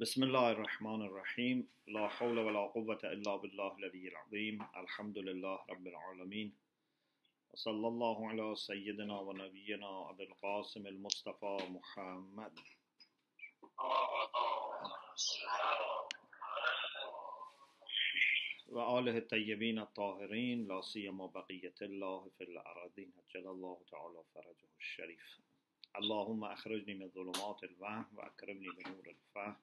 بسم الله الرحمن الرحيم. لا حول ولا قوة إلا بالله العلي العظيم. الحمد لله رب العالمين. وصلى الله على سيدنا ونبينا أبي القاسم المصطفى محمد. وآله الطيبين الطاهرين لا سيما بقية الله في الأراضين أجل الله تعالى فرجه الشريف. اللهم أخرجني من ظلمات الوهم وأكرمني بنور الفهم.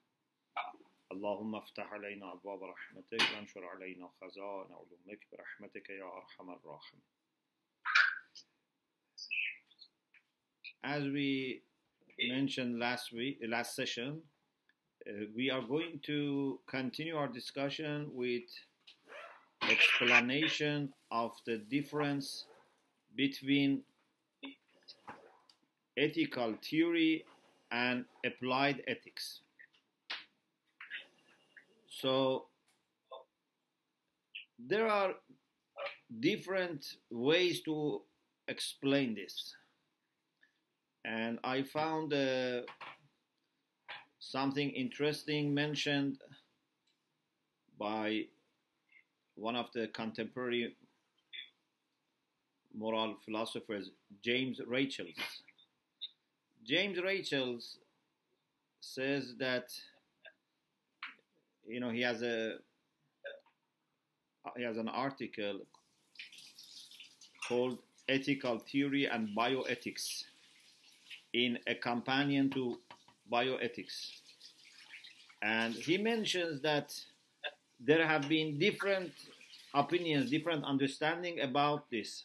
اللهم افتح علينا أبواب رحمتك وانشر علينا خزائن علومك برحمتك يا أرحم الراحمين As we mentioned last week, last session, uh, we are going to continue our discussion with explanation of the difference between ethical theory and applied ethics. So there are different ways to explain this. And I found uh, something interesting mentioned by one of the contemporary moral philosophers, James Rachels. James Rachels says that you know he has a he has an article called Ethical Theory and Bioethics in a companion to bioethics. And he mentions that there have been different opinions, different understanding about this.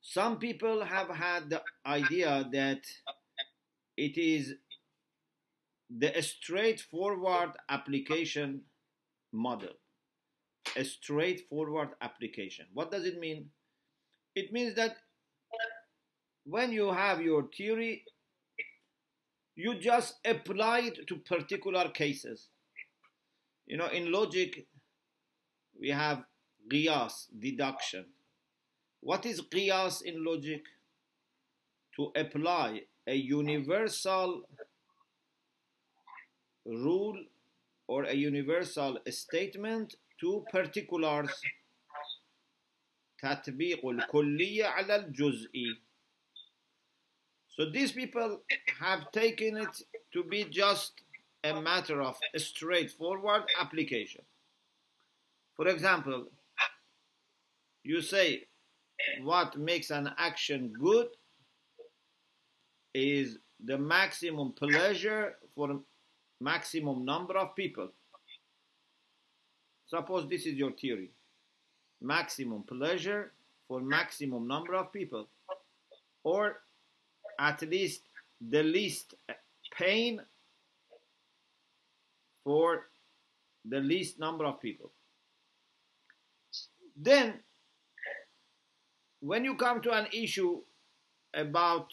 Some people have had the idea that it is the straightforward application model. A straightforward application. What does it mean? It means that when you have your theory, you just apply it to particular cases. You know, in logic, we have qiyas, deduction. What is qiyas in logic? To apply a universal rule or a universal statement to particulars. تطبيق الكلية على الجزئي. So these people have taken it to be just a matter of a straightforward application. For example, you say what makes an action good is the maximum pleasure for maximum number of people. Suppose this is your theory. Maximum pleasure for maximum number of people. Or at least the least pain for the least number of people. Then, when you come to an issue about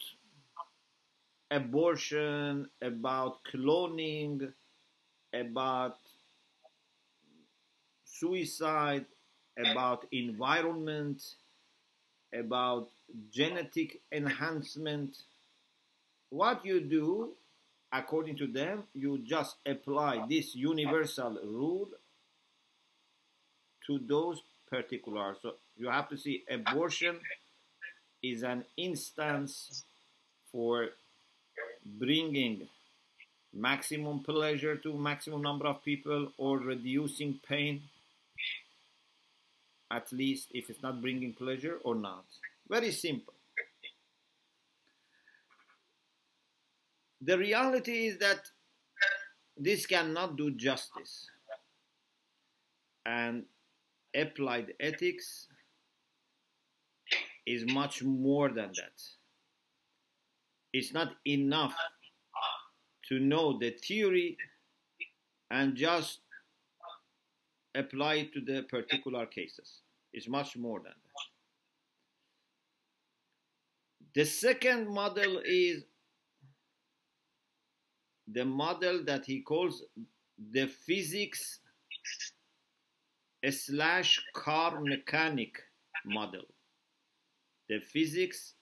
abortion, about cloning, about suicide, about environment, about genetic enhancement, what you do, according to them, you just apply this universal rule to those particular. So you have to see abortion is an instance for bringing maximum pleasure to maximum number of people or reducing pain at least if it's not bringing pleasure or not. Very simple. The reality is that this cannot do justice. And applied ethics is much more than that it's not enough to know the theory and just apply it to the particular cases. It's much more than that. The second model is the model that he calls the physics slash car mechanic model. The physics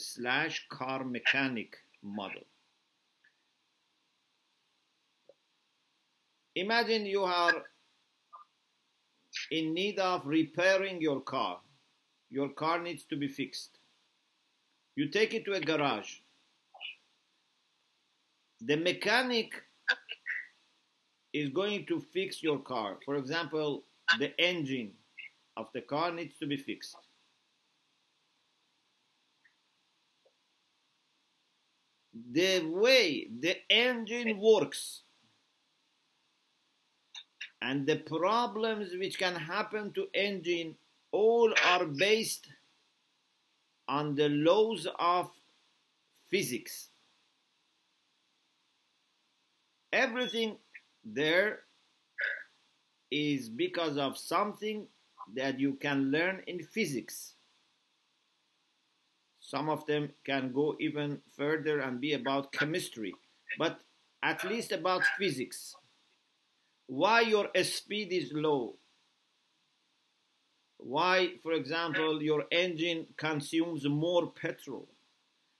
slash car mechanic model. imagine you are in need of repairing your car. Your car needs to be fixed. You take it to a garage. The mechanic is going to fix your car. For example, the engine of the car needs to be fixed. The way the engine works and the problems which can happen to engine all are based on the laws of physics. Everything there is because of something that you can learn in physics some of them can go even further and be about chemistry but at least about physics. Why your speed is low? Why for example your engine consumes more petrol?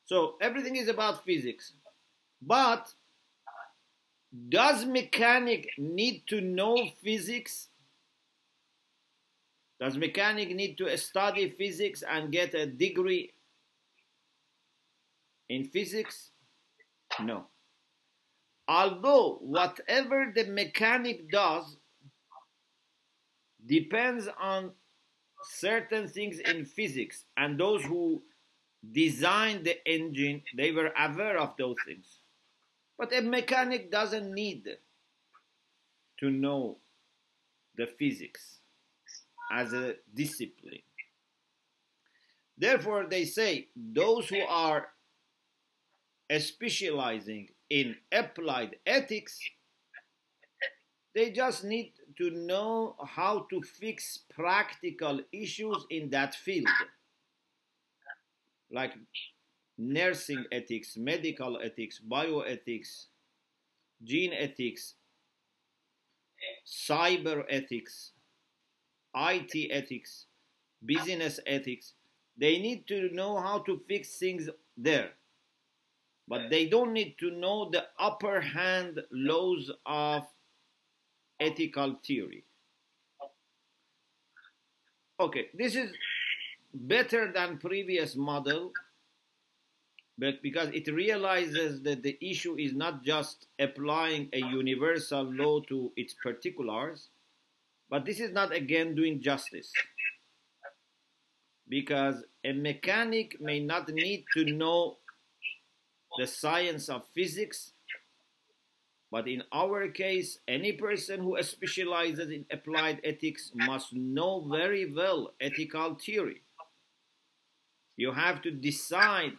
So everything is about physics. But does mechanic need to know physics? Does mechanic need to study physics and get a degree in physics no. Although whatever the mechanic does depends on certain things in physics and those who designed the engine they were aware of those things. But a mechanic doesn't need to know the physics as a discipline. Therefore they say those who are specializing in applied ethics, they just need to know how to fix practical issues in that field, like nursing ethics, medical ethics, bioethics, gene ethics, cyber ethics, IT ethics, business ethics. They need to know how to fix things there but they don't need to know the upper hand laws of ethical theory. Okay, this is better than previous model but because it realizes that the issue is not just applying a universal law to its particulars, but this is not again doing justice. Because a mechanic may not need to know the science of physics. But in our case, any person who specializes in applied ethics must know very well ethical theory. You have to decide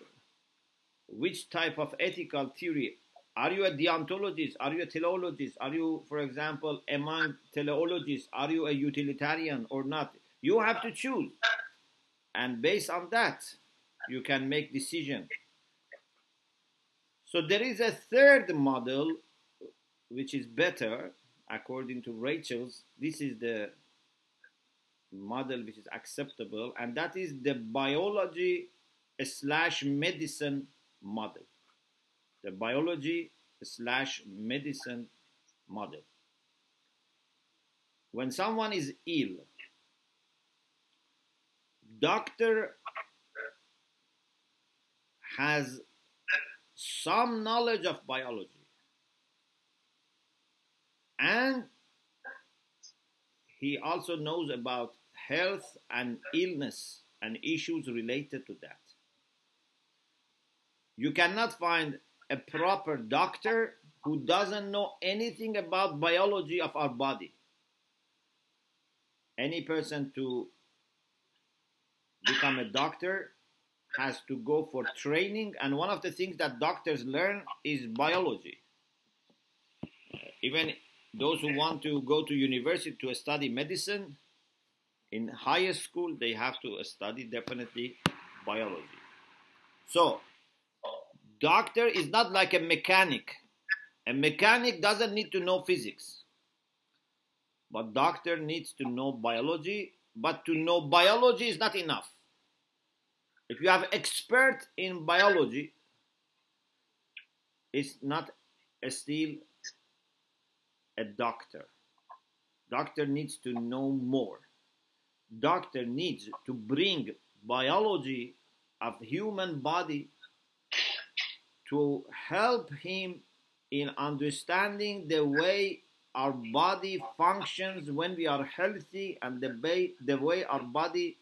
which type of ethical theory. Are you a deontologist? Are you a teleologist? Are you, for example, among teleologists, are you a utilitarian or not? You have to choose. And based on that, you can make decision so there is a third model which is better according to Rachels. This is the model which is acceptable and that is the biology slash medicine model. The biology slash medicine model. When someone is ill, doctor has some knowledge of biology and he also knows about health and illness and issues related to that. You cannot find a proper doctor who doesn't know anything about biology of our body. Any person to become a doctor has to go for training, and one of the things that doctors learn is biology. Uh, even those who want to go to university to study medicine, in higher school they have to study definitely biology. So, doctor is not like a mechanic. A mechanic doesn't need to know physics. But doctor needs to know biology, but to know biology is not enough. If you have expert in biology, it's not still a doctor. Doctor needs to know more. Doctor needs to bring biology of human body to help him in understanding the way our body functions when we are healthy and the way, the way our body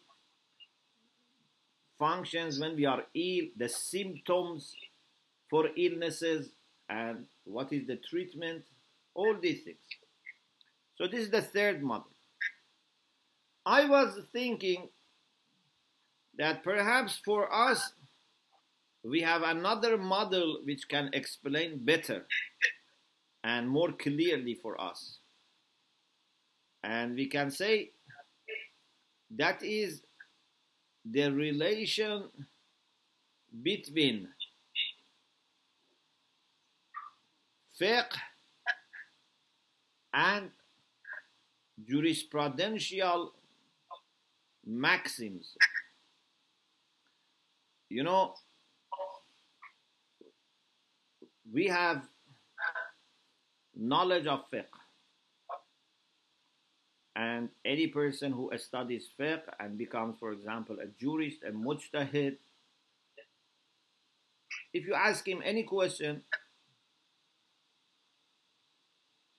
functions when we are ill, the symptoms for illnesses, and what is the treatment, all these things. So, this is the third model. I was thinking that perhaps for us, we have another model which can explain better and more clearly for us. And we can say that is the relation between fiqh and jurisprudential maxims. You know, we have knowledge of fiqh. And any person who studies fiqh and becomes, for example, a jurist, a mujtahid, if you ask him any question,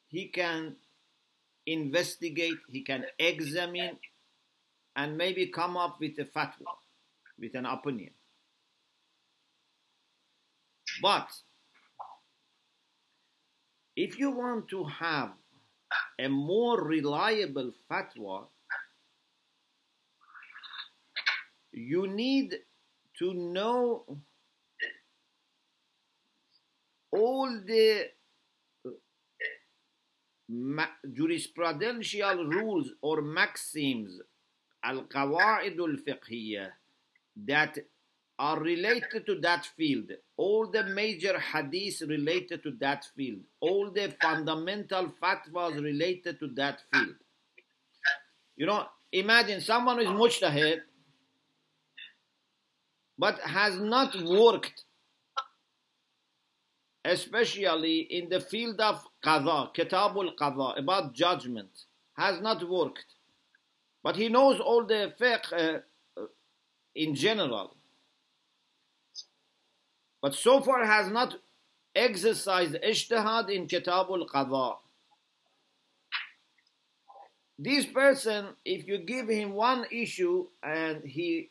he can investigate, he can examine, and maybe come up with a fatwa, with an opinion. But if you want to have a more reliable fatwa, you need to know all the uh, jurisprudential rules or maxims al-qawaid al-fiqhiyya that are related to that field all the major hadiths related to that field, all the fundamental fatwas related to that field. You know, imagine someone who is mujtahid but has not worked especially in the field of qadha, kitabul qadha, about judgment, has not worked. But he knows all the fiqh uh, in general but so far has not exercised ijtihad in Kitabul Qadha. This person, if you give him one issue and he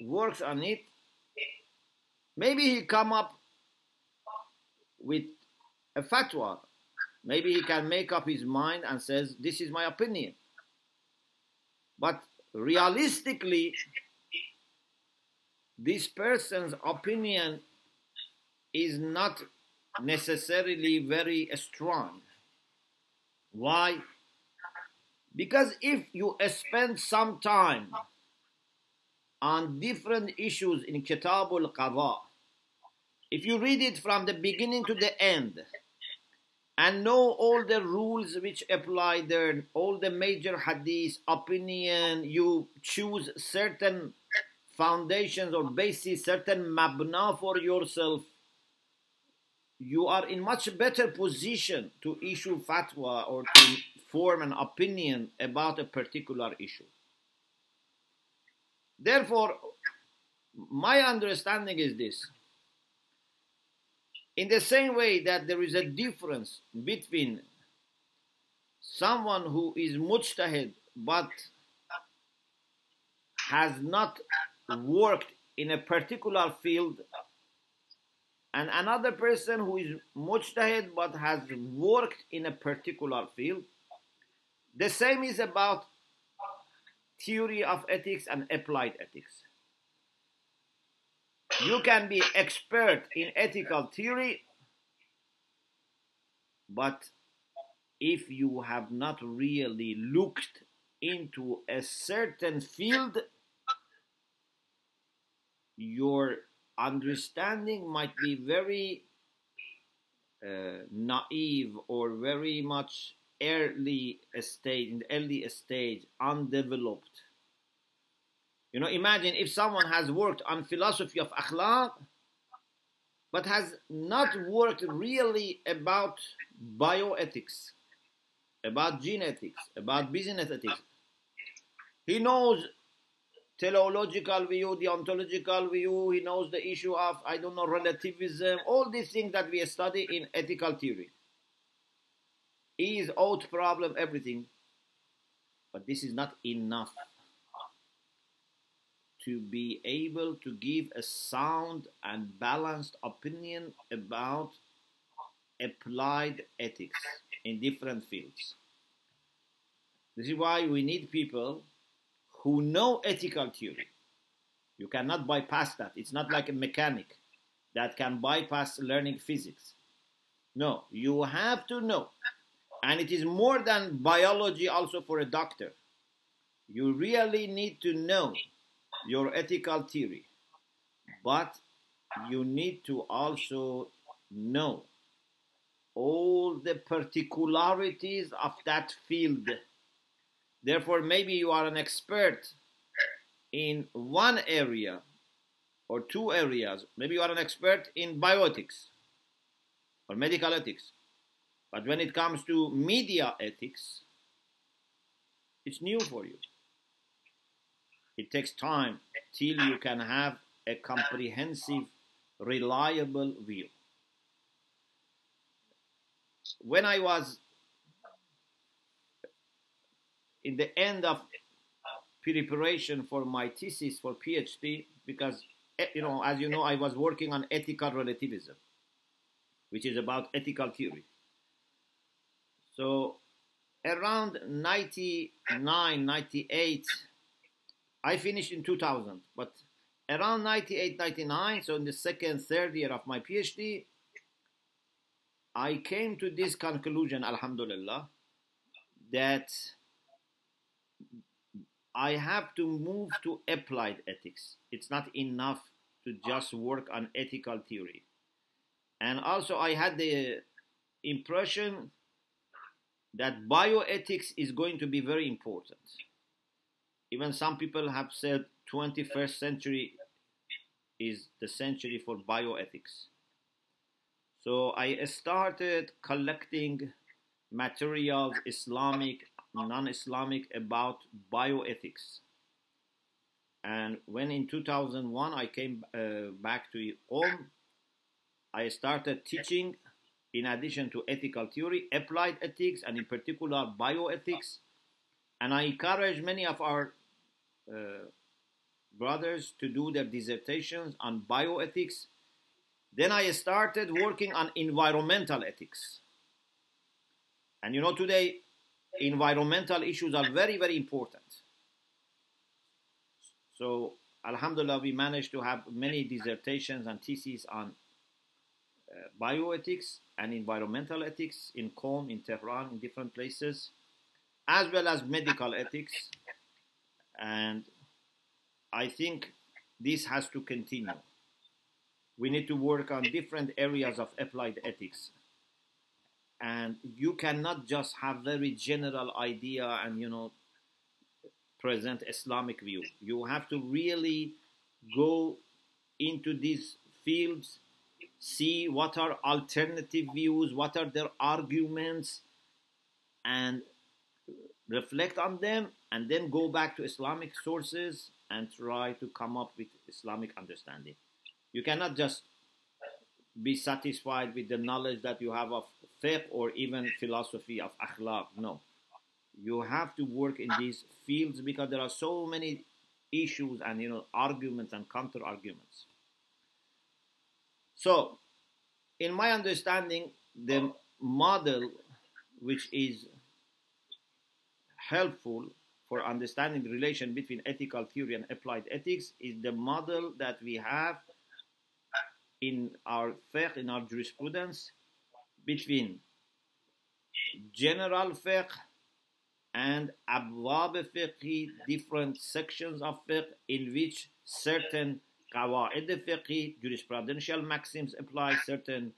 works on it, maybe he come up with a fatwa. Maybe he can make up his mind and says, this is my opinion. But realistically, this person's opinion is not necessarily very strong. Why? Because if you spend some time on different issues in Kitabul Qadha, if you read it from the beginning to the end and know all the rules which apply there, all the major hadith, opinion, you choose certain foundations or bases, certain mabna for yourself, you are in much better position to issue fatwa or to form an opinion about a particular issue. Therefore, my understanding is this. In the same way that there is a difference between someone who is mujtahid but has not worked in a particular field and another person who is mujtahid but has worked in a particular field. The same is about theory of ethics and applied ethics. You can be expert in ethical theory, but if you have not really looked into a certain field, your understanding might be very uh, naive or very much early stage in the early stage undeveloped you know imagine if someone has worked on philosophy of akhlaq but has not worked really about bioethics about genetics, about business ethics. He knows teleological view, deontological view. He knows the issue of, I don't know, relativism, all these things that we study in ethical theory. Is, out, problem, everything. But this is not enough to be able to give a sound and balanced opinion about applied ethics in different fields. This is why we need people who know ethical theory. You cannot bypass that. It's not like a mechanic that can bypass learning physics. No, you have to know. And it is more than biology also for a doctor. You really need to know your ethical theory. But you need to also know all the particularities of that field Therefore, maybe you are an expert in one area or two areas. Maybe you are an expert in bioethics or medical ethics. But when it comes to media ethics, it's new for you. It takes time till you can have a comprehensive, reliable view. When I was in the end of preparation for my thesis for PhD because eh, you know as you know I was working on ethical relativism which is about ethical theory. So around 99 98 I finished in 2000 but around 98 99 so in the second third year of my PhD I came to this conclusion alhamdulillah that I have to move to applied ethics. It's not enough to just work on ethical theory. And also, I had the impression that bioethics is going to be very important. Even some people have said 21st century is the century for bioethics. So I started collecting materials, Islamic non-Islamic about bioethics. And when in 2001 I came uh, back to home, I started teaching, in addition to ethical theory, applied ethics and in particular bioethics. And I encourage many of our uh, brothers to do their dissertations on bioethics. Then I started working on environmental ethics. And you know, today environmental issues are very, very important. So, Alhamdulillah, we managed to have many dissertations and theses on uh, bioethics and environmental ethics in Qom, in Tehran, in different places, as well as medical ethics. And I think this has to continue. We need to work on different areas of applied ethics and you cannot just have very general idea and you know present islamic view. You have to really go into these fields see what are alternative views what are their arguments and reflect on them and then go back to islamic sources and try to come up with islamic understanding. You cannot just be satisfied with the knowledge that you have of fiqh or even philosophy of akhlaq. No. You have to work in these fields because there are so many issues and you know arguments and counter arguments. So, in my understanding, the model which is helpful for understanding the relation between ethical theory and applied ethics is the model that we have in our fiqh, in our jurisprudence, between general fiqh and abwab fiqh, different sections of fiqh in which certain qawaid fiqh, jurisprudential maxims apply, certain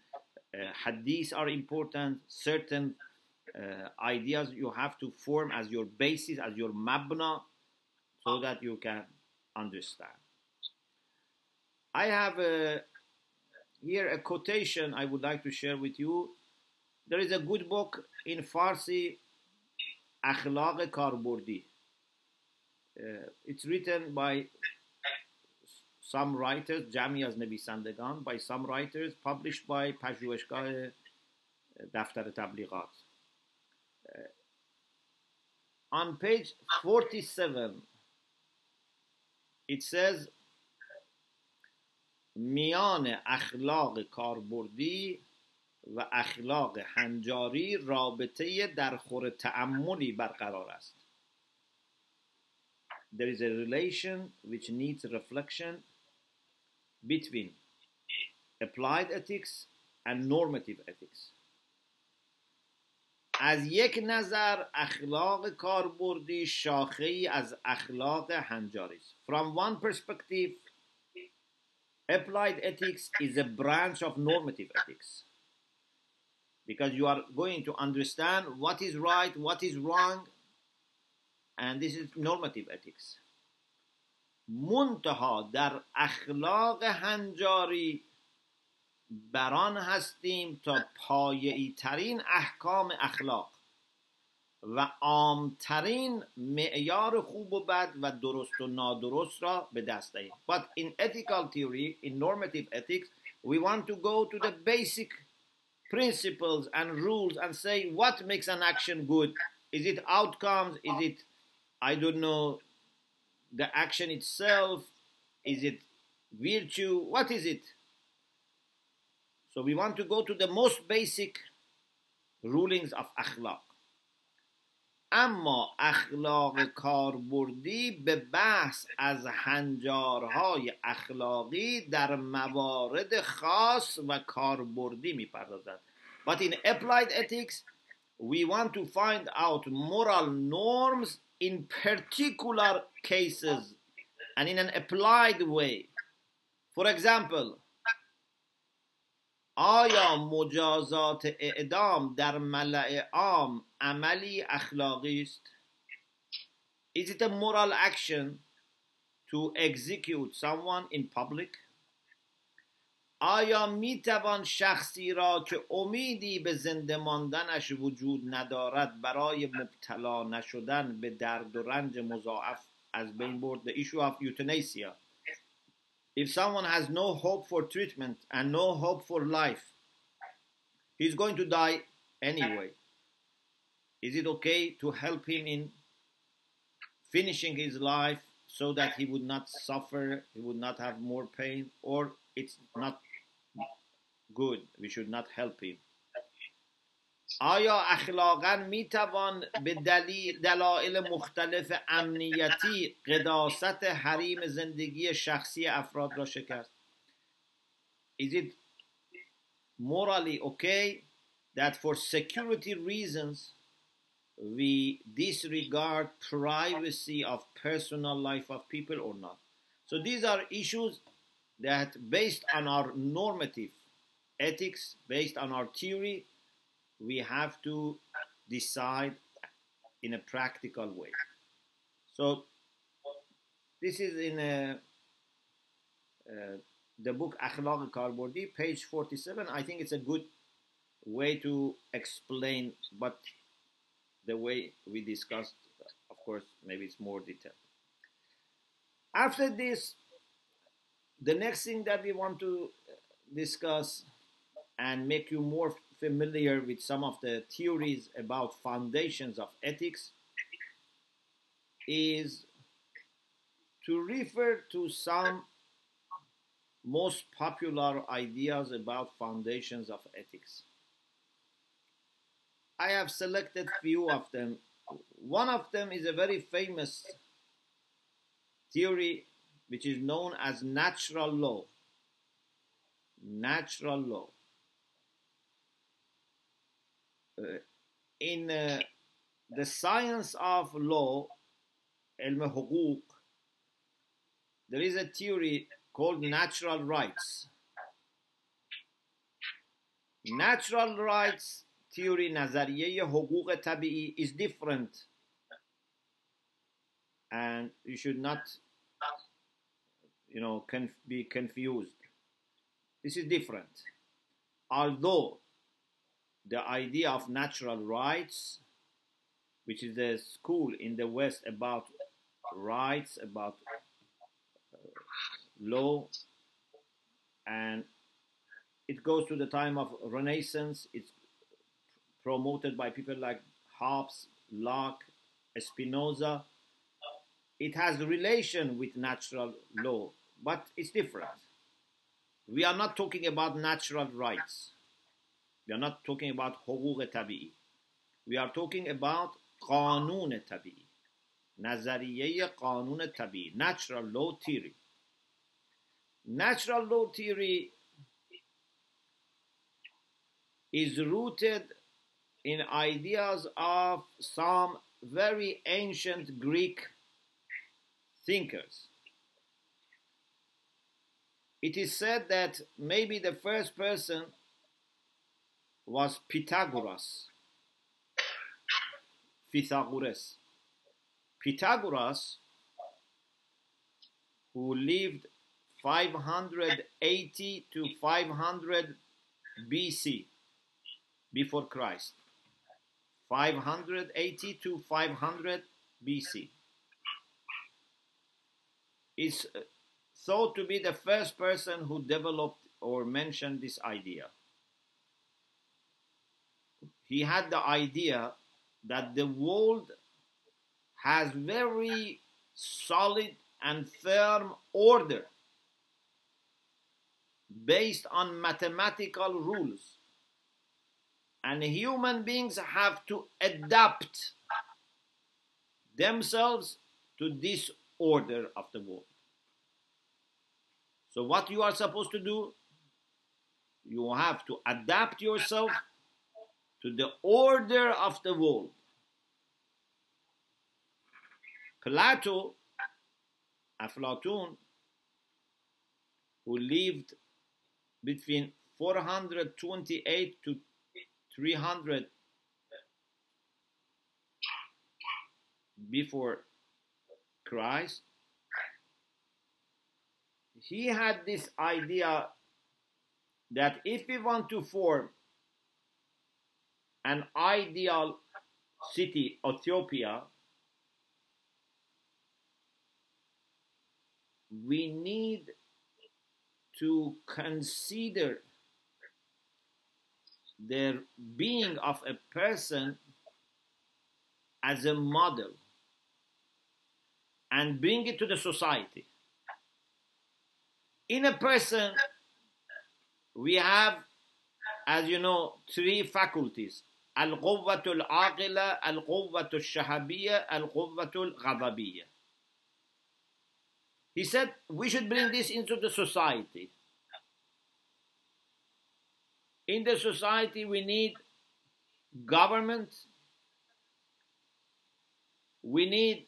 uh, hadiths are important, certain uh, ideas you have to form as your basis, as your mabna, so that you can understand. I have a here a quotation I would like to share with you. There is a good book in Farsi اخلاق کاربردی uh, it's written by some writers جمعی از نویسندگان by some writers published by پژوهشگاه دفتر تبلیغات uh, on page 47 it says میان اخلاق کاربردی و اخلاق هنجاری رابطه در خور تعملی برقرار است there is a relation which needs reflection between applied ethics and normative ethics از یک نظر اخلاق کاربردی شاخه ای از اخلاق هنجاری است from one perspective applied ethics is a branch of normative ethics because you are going to understand what is right what is wrong and this is normative ethics منتها در اخلاق هنجاری بران هستیم تا پایه‌ای ترین احکام اخلاق و عامترین معیار خوب و بد و درست و نادرست را به دست دهیم but in ethical theory in normative ethics we want to go to the basic principles and rules and say what makes an action good. Is it outcomes? Is it i don't know the action itself? Is it virtue? What is it? So we want to go to the most basic rulings of akhlaq. اما اخلاق کاربردی به بحث از هنجارهای اخلاقی در موارد خاص و کاربردی می‌پردازد But in applied ethics we want to find out moral norms in particular cases and in an applied way. For example, آیا مجازات اعدام در ملع عام عملی اخلاقی است؟ Is it a moral action to execute someone in public? آیا می توان شخصی را که امیدی به زنده ماندنش وجود ندارد برای مبتلا نشدن به درد و رنج مضاعف از بین برد؟ The issue of euthanasia. If someone has no hope for treatment and no hope for life, he's going to die anyway. Is it okay to help him in finishing his life so that he would not suffer, he would not have more pain, or it's not good, we should not help him? آیا اخلاقا می توان به دلیل دلایل مختلف امنیتی قداست حریم زندگی شخصی افراد را شکست Is it morally okay that for security reasons we disregard privacy of personal life of people or not? So these are issues that based on our normative ethics, based on our theory, we have to decide in a practical way. So this is in a, uh, the book Akhlaq Karbordi, page 47. I think it's a good way to explain, but the way we discussed, of course, maybe it's more detailed. After this, the next thing that we want to discuss and make you more familiar with some of the theories about foundations of ethics is to refer to some most popular ideas about foundations of ethics. I have selected few of them. One of them is a very famous theory which is known as natural law. Natural law. Uh, in uh, the science of law, ilm حقوق, there is a theory called natural rights. Natural rights theory نظریه حقوق طبیعی is different and you should not you know can be confused this is different although the idea of natural rights which is the school in the West about rights, about uh, law, and it goes to the time of Renaissance. It's promoted by people like Hobbes, Locke, Spinoza. It has relation with natural law, but it's different. We are not talking about natural rights. We are not talking about حقوق طبیعی. We are talking about قانون طبیعی. نظریه قانون طبیعی. Natural law theory. Natural law theory is rooted in ideas of some very ancient Greek thinkers. It is said that maybe the first person was Pythagoras. Pythagoras. Pythagoras, who lived 580 to 500 BC, before Christ. 580 to 500 BC. Is thought to be the first person who developed or mentioned this idea. He had the idea that the world has very solid and firm order based on mathematical rules and human beings have to adapt themselves to this order of the world. So, what you are supposed to do, you have to adapt yourself to the order of the world. Plato, Aflatun, who lived between 428 to 300 before Christ, he had this idea that if we want to form an ideal city, Utopia, we need to consider the being of a person as a model and bring it to the society. In a person, we have, as you know, three faculties. القوة العاقلة القوة الشهوية القوة الغضبية He said we should bring this into the society. In the society we need government, we need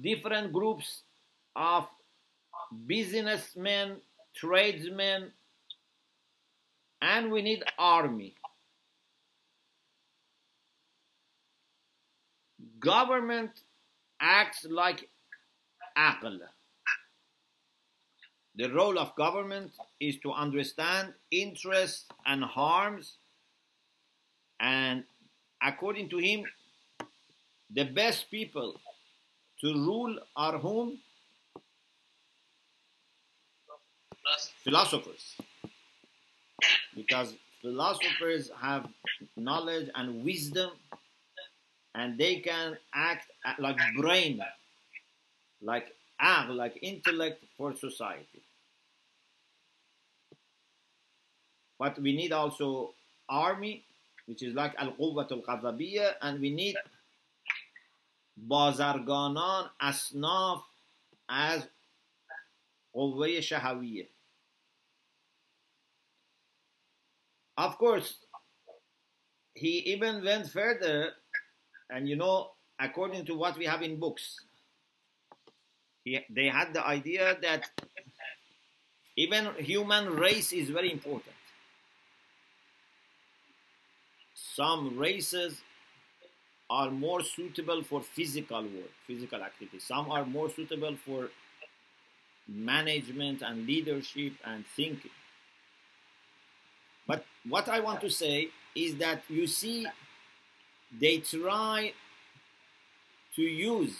different groups of businessmen, tradesmen, and we need army. Government acts like aql. The role of government is to understand interests and harms, and according to him, the best people to rule are whom? Philosophers. Because philosophers have knowledge and wisdom, and they can act uh, like brain, like aql, like intellect for society. But we need also army, which is like al-quwwat al-ghadabiyya, and we need bazarganan asnaf as قوه شهویه Of course, he even went further and you know, according to what we have in books, he, they had the idea that even human race is very important. Some races are more suitable for physical work, physical activity. Some are more suitable for management and leadership and thinking. But what I want to say is that you see they try to use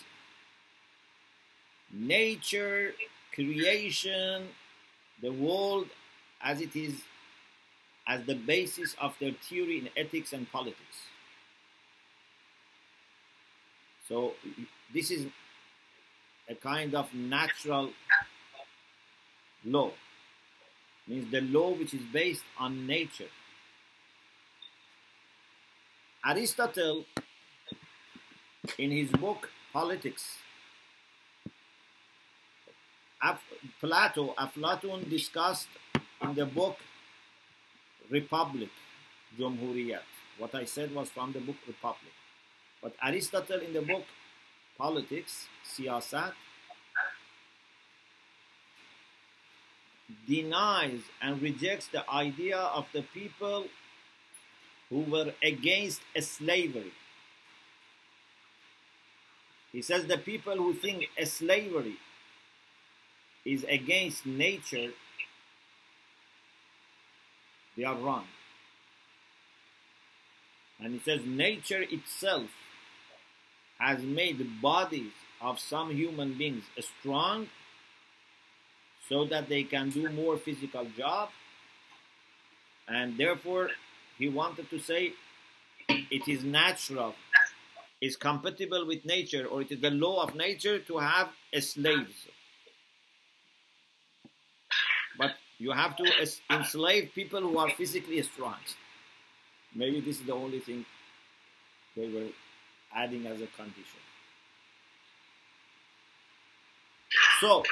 nature, creation, the world as it is as the basis of their theory in ethics and politics. So this is a kind of natural law. Means the law which is based on nature. Aristotle, in his book Politics, Plato, Aflatun discussed in the book Republic, Jumhuriyat. What I said was from the book Republic. But Aristotle in the book Politics, Siyasat, denies and rejects the idea of the people who were against slavery. He says the people who think slavery is against nature, they are wrong. And he says nature itself has made the bodies of some human beings strong so that they can do more physical job and therefore he wanted to say it is natural is compatible with nature or it is the law of nature to have slaves but you have to enslave people who are physically strong maybe this is the only thing they were adding as a condition. So,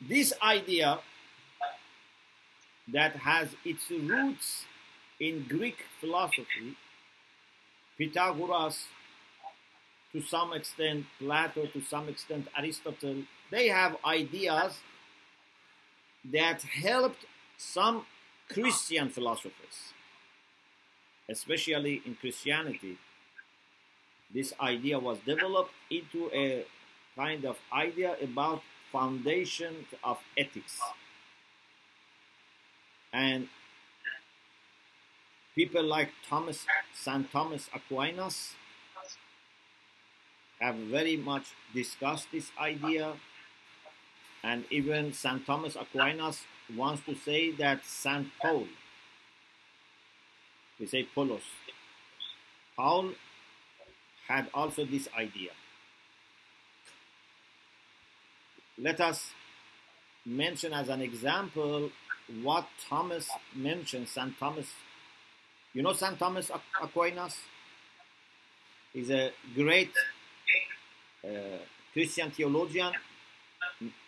this idea that has its roots in Greek philosophy, Pythagoras, to some extent, Plato, to some extent, Aristotle, they have ideas that helped some Christian philosophers, especially in Christianity, this idea was developed into a kind of idea about foundation of ethics. And people like Thomas St. Thomas Aquinas have very much discussed this idea and even St. Thomas Aquinas wants to say that St. Paul, we say Paulos, Paul had also this idea. Let us mention as an example what Thomas mentioned, St. Thomas. You know St. Thomas Aquinas? He's a great uh, Christian theologian.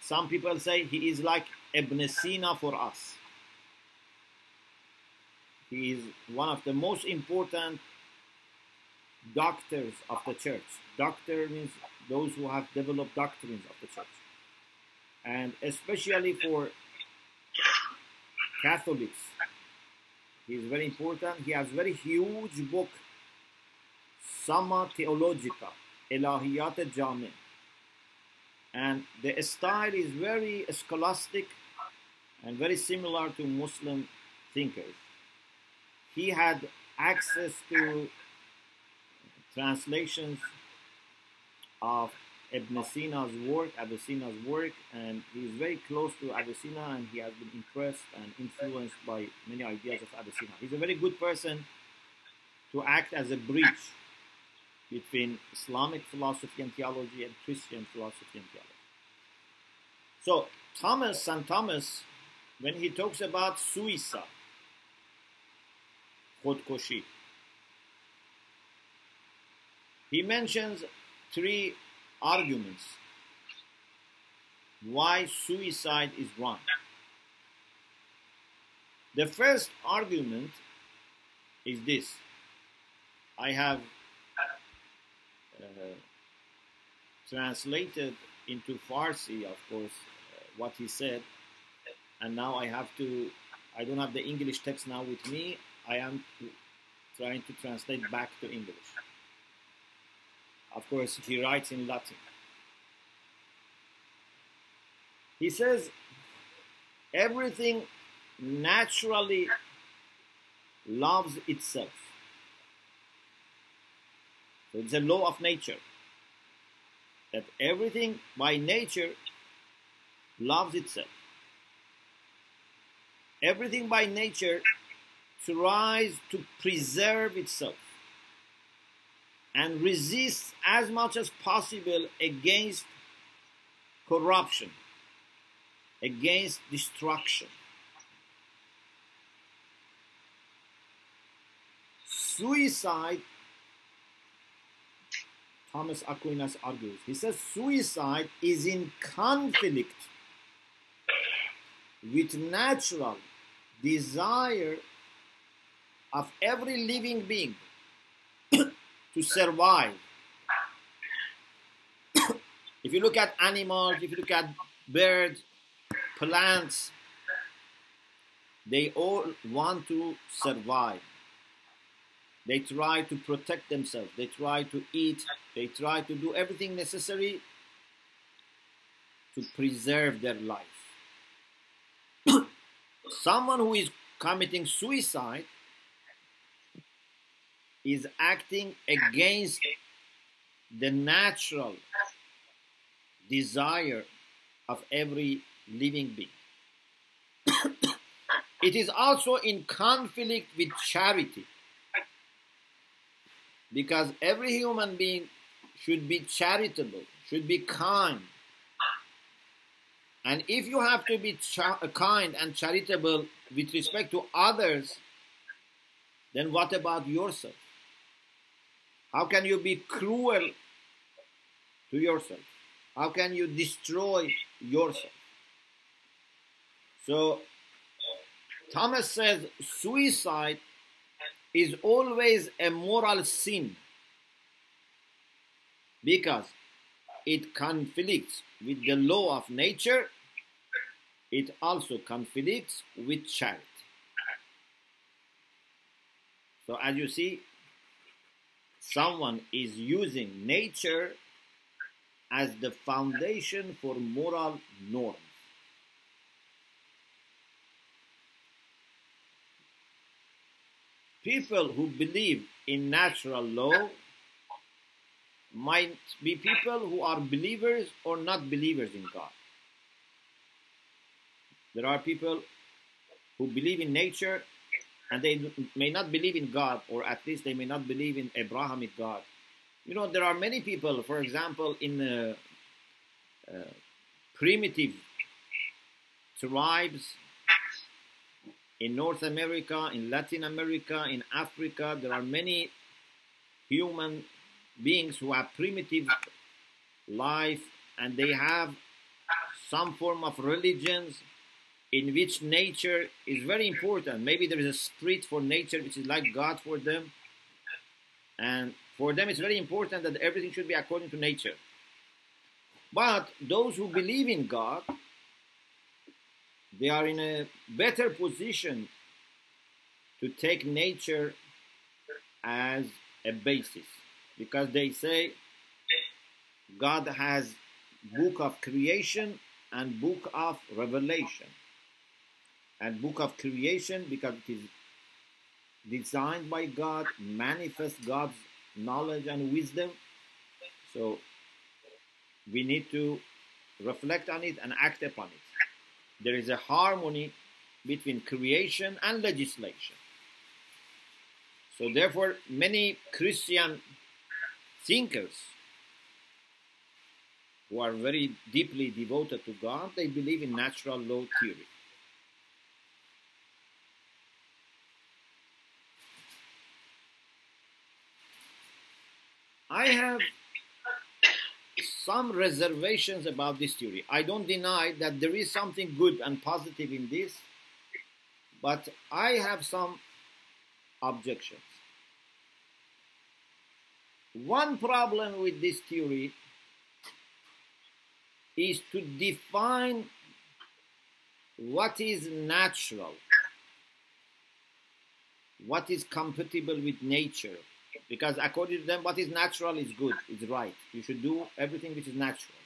Some people say he is like Ibn Sina for us. He is one of the most important doctors of the church. Doctor means those who have developed doctrines of the church. And especially for Catholics, he is very important. He has very huge book, Summa Theologica, Elahiyat Jami. And the style is very scholastic and very similar to Muslim thinkers. He had access to translations of Ibn Sina's work, Avicenna's work, and he is very close to Avicenna and he has been impressed and influenced by many ideas of Avicenna. He's a very good person to act as a bridge between Islamic philosophy and theology and Christian philosophy and theology. So Thomas, St. Thomas, when he talks about suicide, خودکشی, he mentions three arguments why suicide is wrong. The first argument is this. I have uh, translated into Farsi, of course, uh, what he said, and now I have to, I don't have the English text now with me, I am trying to translate back to English. Of course, he writes in Latin. He says, everything naturally loves itself. So it's a law of nature that everything by nature loves itself. Everything by nature tries to preserve itself and resists as much as possible against corruption, against destruction. Suicide, Thomas Aquinas argues, he says suicide is in conflict with natural desire of every living being to survive. if you look at animals, if you look at birds, plants, they all want to survive. They try to protect themselves. They try to eat. They try to do everything necessary to preserve their life. Someone who is committing suicide is acting against the natural desire of every living being. it is also in conflict with charity because every human being should be charitable, should be kind. And if you have to be kind and charitable with respect to others, then what about yourself? How can you be cruel to yourself? How can you destroy yourself? So, Thomas says suicide is always a moral sin because it conflicts with the law of nature, it also conflicts with charity. So, as you see, someone is using nature as the foundation for moral norms. People who believe in natural law might be people who are believers or not believers in God. There are people who believe in nature and they may not believe in God, or at least they may not believe in Abrahamic God. You know, there are many people, for example, in uh, uh, primitive tribes in North America, in Latin America, in Africa, there are many human beings who have primitive life and they have some form of religions in which nature is very important. Maybe there is a spirit for nature which is like God for them. And for them, it's very important that everything should be according to nature. But those who believe in God, they are in a better position to take nature as a basis because they say God has book of creation and book of revelation and book of creation because it is designed by God, manifests God's knowledge and wisdom. So we need to reflect on it and act upon it. There is a harmony between creation and legislation. So therefore, many Christian thinkers who are very deeply devoted to God, they believe in natural law theory. Have some reservations about this theory. I don't deny that there is something good and positive in this, but I have some objections. One problem with this theory is to define what is natural, what is compatible with nature, because according to them, what is natural is good, is right. You should do everything which is natural.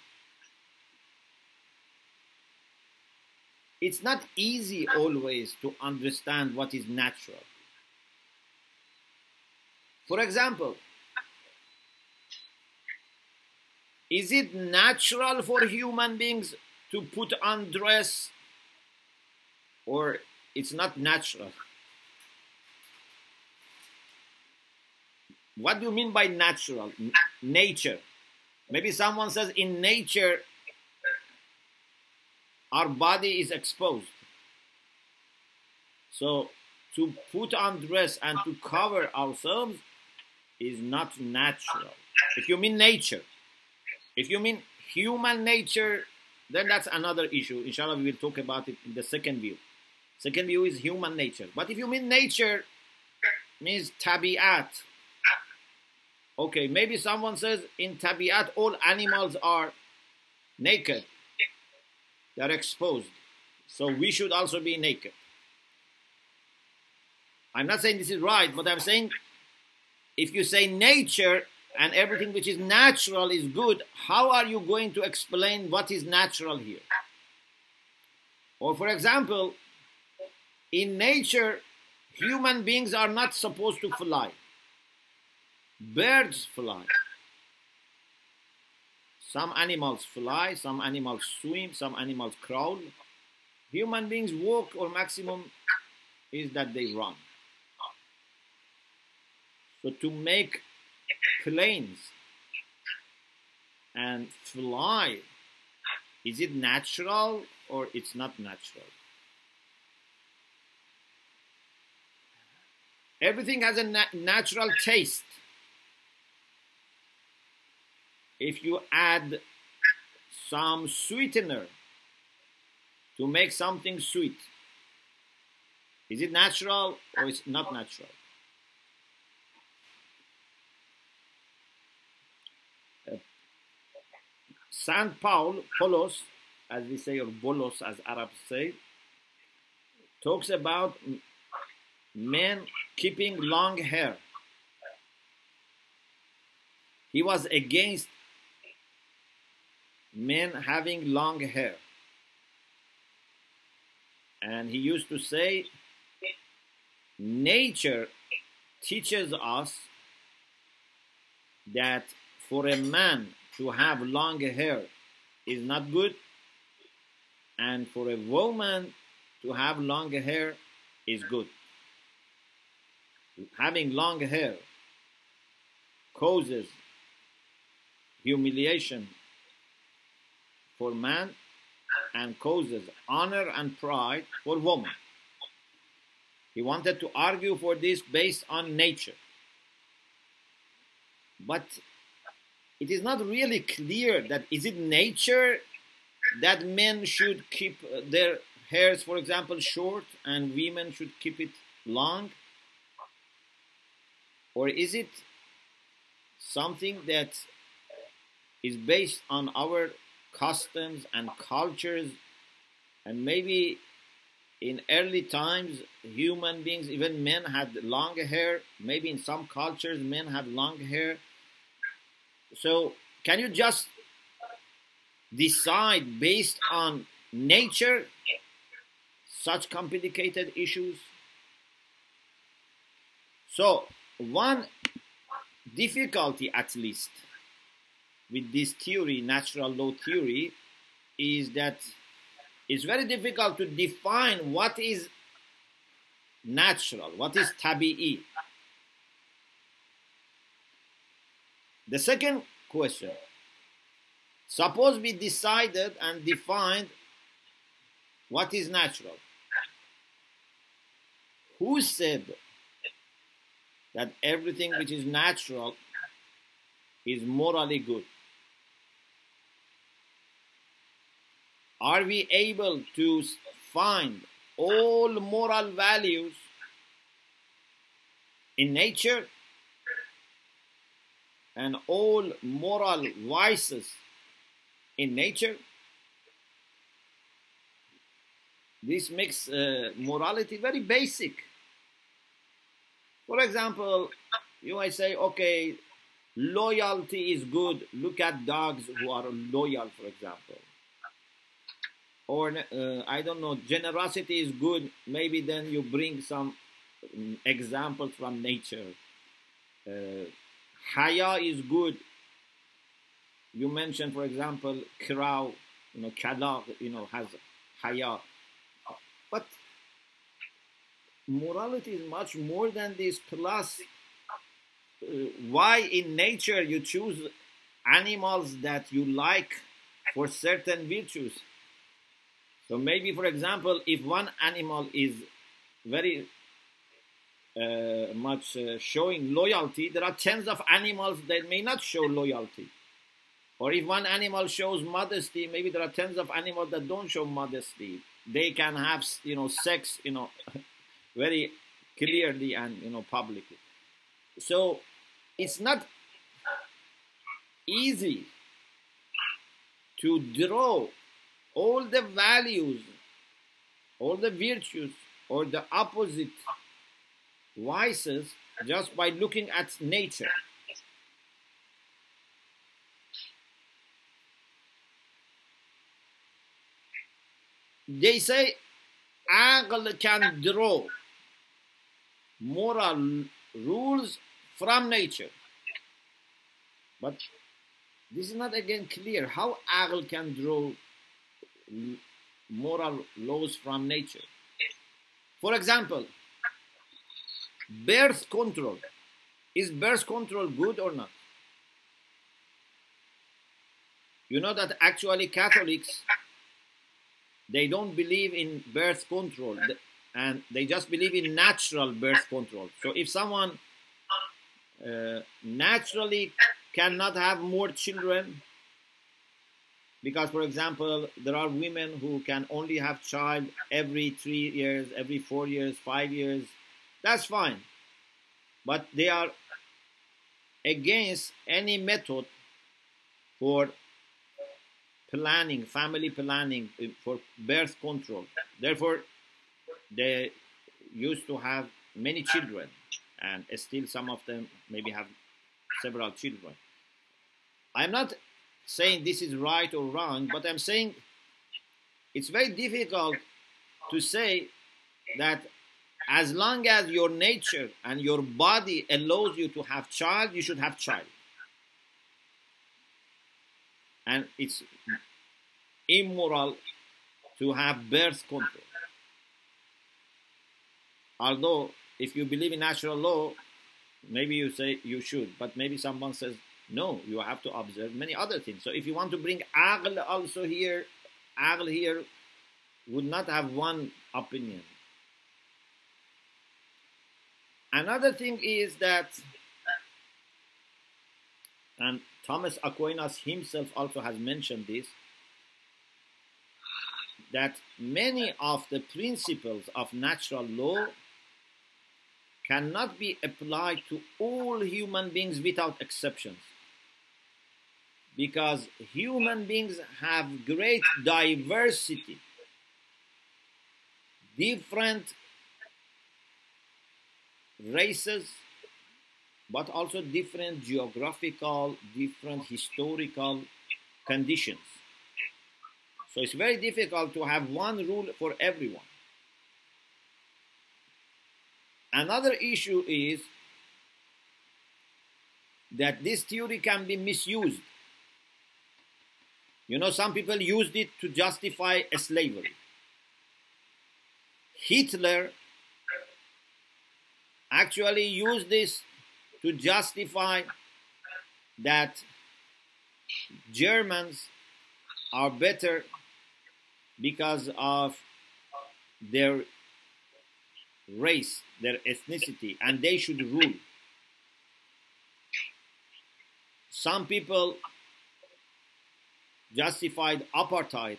It's not easy always to understand what is natural. For example, is it natural for human beings to put on dress or it's not natural? What do you mean by natural? N- nature. Maybe someone says in nature our body is exposed. So to put on dress and to cover ourselves is not natural. If you mean nature, if you mean human nature, then that's another issue. Inshallah, we will talk about it in the second view. Second view is human nature. But if you mean nature, means tabiat. Okay, maybe someone says in tabiat all animals are naked. They are exposed. So we should also be naked. I'm not saying this is right, but I'm saying if you say nature and everything which is natural is good, how are you going to explain what is natural here? Or, for example, in nature, human beings are not supposed to fly. Birds fly. Some animals fly, some animals swim, some animals crawl. Human beings walk, or maximum is that they run. So to make planes and fly, is it natural or it's not natural? Everything has a na- natural taste. If you add some sweetener to make something sweet, is it natural or is it not natural? Uh, Saint Paul, Polos, as we say, or Bolos, as Arabs say, talks about men keeping long hair. He was against men having long hair. And he used to say, nature teaches us that for a man to have long hair is not good, and for a woman to have long hair is good. Having long hair causes humiliation for man and causes honor and pride for woman. He wanted to argue for this based on nature. But it is not really clear that is it nature that men should keep their hairs, for example, short and women should keep it long? Or is it something that is based on our customs and cultures and maybe in early times human beings even men had long hair maybe in some cultures men had long hair so, can you just decide based on nature such complicated issues? So, one difficulty, at least, with this theory, natural law theory, is that it's very difficult to define what is natural, what is tabi'i. The second question suppose we decided and defined what is natural. Who said that everything which is natural is morally good? Are we able to find all moral values in nature and all moral vices in nature. This makes uh, morality very basic. For example, you might say, okay, loyalty is good. Look at dogs who are loyal, for example. Or, uh, I don't know, generosity is good. Maybe then you bring some um, examples from nature. Uh, Haya is good. you mentioned, for example, crow, you know, kalag, you know, has haya. But morality is much more than this. Plus, uh, why in nature you choose animals that you like for certain virtues? So maybe, for example, if one animal is very uh, much uh, showing loyalty, there are tens of animals that may not show loyalty. Or if one animal shows modesty, maybe there are tens of animals that don't show modesty. They can have, you know, sex, you know, very clearly and you know publicly. So it's not easy to draw all the values, all the virtues, or the opposite vices just by looking at nature. They say Aql can draw moral rules from nature. But this is not again clear how Aql can draw moral laws from nature. For example, birth control. Is birth control good or not? You know that actually Catholics they don't believe in birth control and they just believe in natural birth control. So if someone uh, naturally cannot have more children, because for example there are women who can only have child every three years, every four years, five years, that's fine. But they are against any method for planning, family planning, uh, for birth control. Therefore, they used to have many children, and still some of them maybe have several children. I'm not saying this is right or wrong, but I'm saying it's very difficult to say that as long as your nature and your body allows you to have child, you should have child. And it's immoral to have birth control. Although, if you believe in natural law, maybe you say you should, but maybe someone says, no, you have to observe many other things. So if you want to bring Aql also here, Aql here would not have one opinion. Another thing is that, and Thomas Aquinas himself also has mentioned this, that many of the principles of natural law cannot be applied to all human beings without exceptions. Because human beings have great diversity, different races, but also different geographical, different historical conditions. So it's very difficult to have one rule for everyone. Another issue is that this theory can be misused. You know, some people used it to justify slavery. Hitler actually used this to justify that Germans are better because of their race, their ethnicity, and they should rule. Some people justified apartheid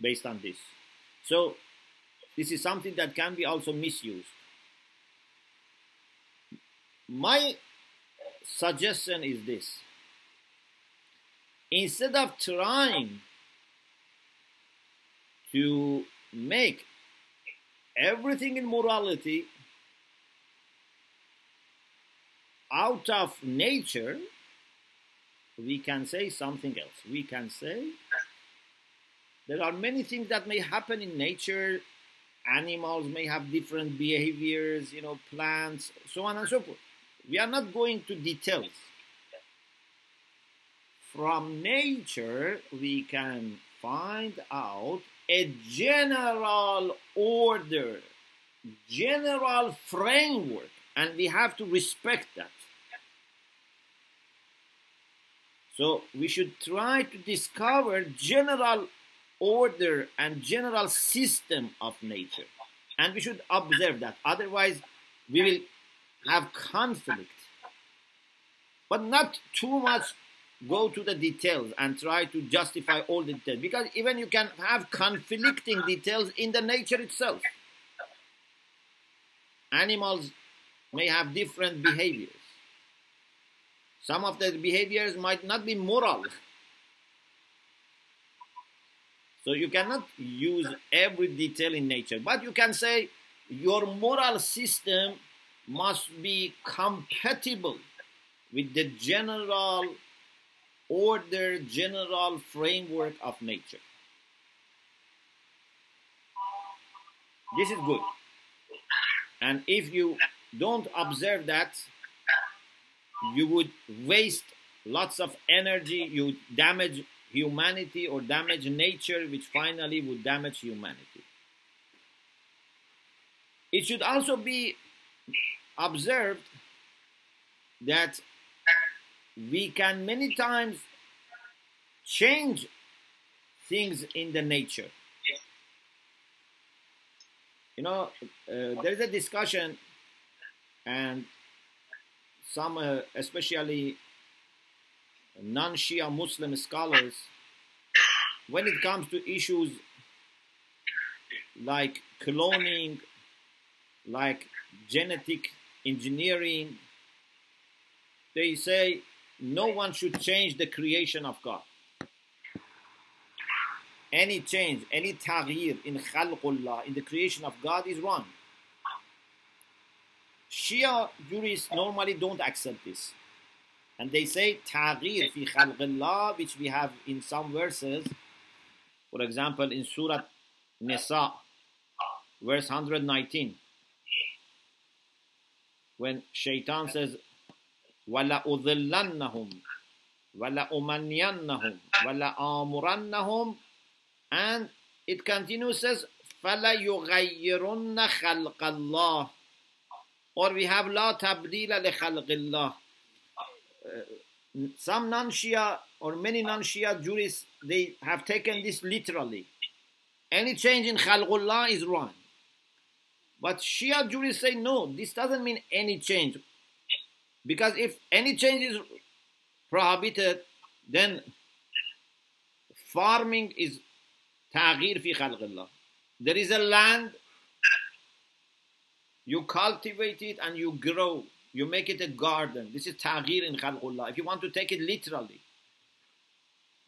based on this. So, this is something that can be also misused. My suggestion is this instead of trying to make everything in morality out of nature, we can say something else. We can say there are many things that may happen in nature. Animals may have different behaviors, you know, plants, so on and so forth. We are not going to details. from nature we can find out a general order, general framework, and we have to respect that. So we should try to discover general order and general system of nature. And we should observe that. Otherwise, we will have conflict. But not too much go to the details and try to justify all the details. Because even you can have conflicting details in the nature itself. Animals may have different behaviors. Some of the behaviors might not be moral. So you cannot use every detail in nature, but you can say your moral system must be compatible with the general order, general framework of nature. This is good. And if you don't observe that, you would waste lots of energy, you would damage humanity or damage nature, which finally would damage humanity. It should also be observed that we can many times change things in the nature. You know, uh, there is a discussion, and some, uh, especially non-Shia Muslim scholars, when it comes to issues like cloning, like genetic engineering, they say no one should change the creation of God. Any change, any taghyir in khalqullah, in the creation of God is wrong. Shia jurists normally don't accept this. And they say taghyir fi khalqillah, which we have in some verses. For example, in Surah Nisa, verse 119, when Shaitan says, وَلَأُذِلَّنَّهُمْ وَلَأُمَنِّيَنَّهُمْ وَلَآمُرَنَّهُمْ and it continues says فَلَيُغَيِّرُنَّ خَلْقَ اللَّهِ or we have لا تبديل لخلق الله uh, some non-Shia or many non-Shia jurists they have taken this literally any change in khalqullah is wrong but Shia jurists say no this doesn't mean any change because if any change is prohibited, then farming is تغییر fi khalqillah. There is a land, you cultivate it and you grow. You make it a garden. This is tagir in khalqullah. If you want to take it literally,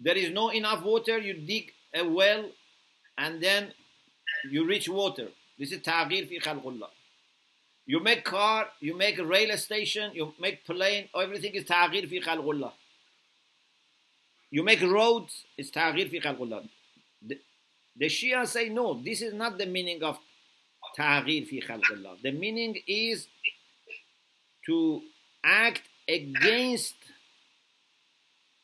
there is no enough water, you dig a well and then you reach water. This is tagir fi khalqullah. You make car, you make rail station, you make plane, everything is tagir fi khalqullah. You make roads, it's tagir fi khalqullah. The, the Shia say no, this is not the meaning of تغییر fi khalqullah. The meaning is to act against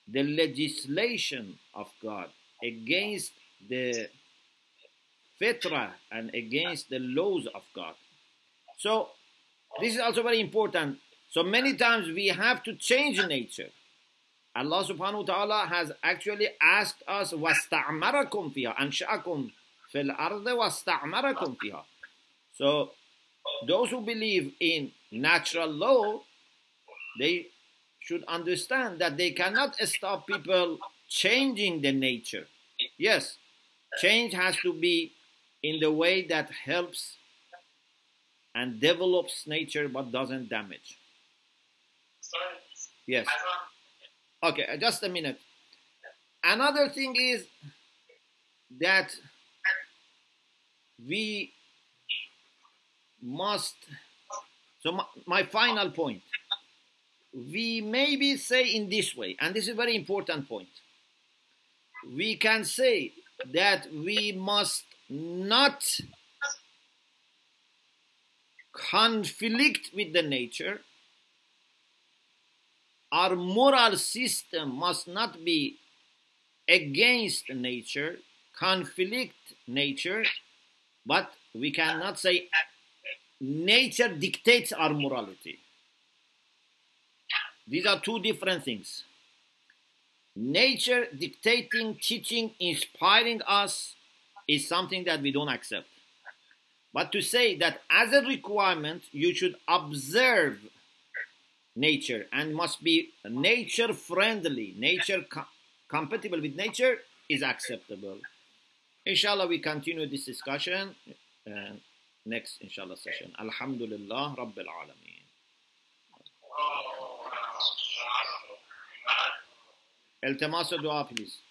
the legislation of God, against the fitra and against the laws of God. So this is also very important. So many times we have to change nature. Allah subhanahu wa ta'ala has actually asked us وَاسْتَعْمَرَكُمْ فِيهَا أَنْشَأَكُمْ فِي الْأَرْضِ وَاسْتَعْمَرَكُمْ فِيهَا So those who believe in natural law, they should understand that they cannot stop people changing the nature. Yes, change has to be in the way that helps and develops nature but doesn't damage. Yes. Okay, uh, just a minute. Another thing is that we must, so my, my final point, we maybe say in this way, and this is a very important point. We can say that we must not conflict with the nature. Our moral system must not be against nature, conflict nature, but we cannot say nature dictates our morality. These are two different things. Nature dictating, teaching, inspiring us is something that we don't accept. But to say that as a requirement, you should observe nature and must be nature friendly, nature co compatible with nature is acceptable. Inshallah, we continue this discussion uh, next ان شاء الله session. الحمد لله رب العالمين التماس الدعاء please.